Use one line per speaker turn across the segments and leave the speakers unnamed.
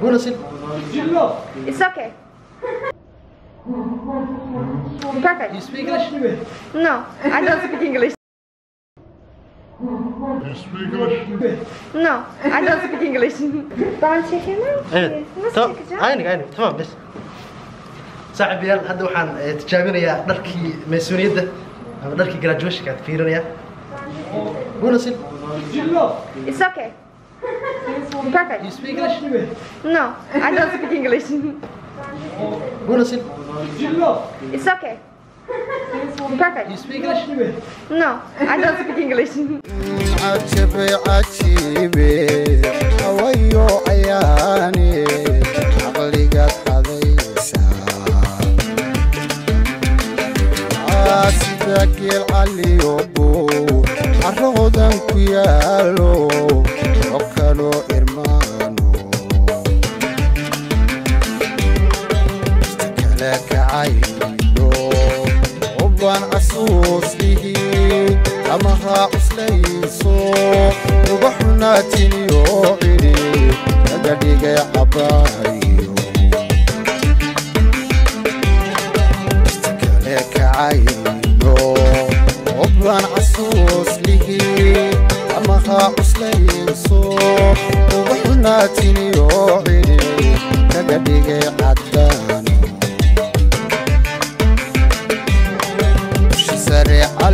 Bruno, sit. It's okay. Perfect. You speak English? No, I don't speak English. You speak English? No, I don't speak English. Tamam çekemem. Evet. Nasıl tamam. çekeceğim? Aynen aynen. Tamam biz. saaxiibayaal hadda waxaan eh, tijaabinayaa dharkii mas-uuliyadda ama dharkii graduationka aad fiirinayaa Perfect. You speak English? No, I don't speak English. it's okay. Perfect. You speak English? No, I don't
speak English. عينه حبا أسوس به كمها أسليسو وبحنا تنيو إلي تدريق يا عبايو اشتكالك عينه حبا أسوس به كمها أسليسو وبحنا تنيو إلي تدريق يا عبايو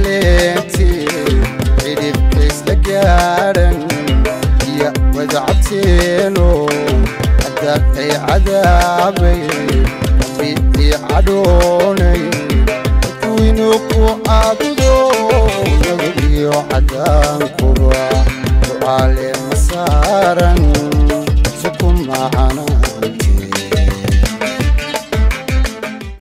ليتي عيدي بكيس لقارن يا ودعتينو عذابي عذابي ربي عدوني وينوكو عبدو نبي عدان كبا وعلي مسارا سكم معنا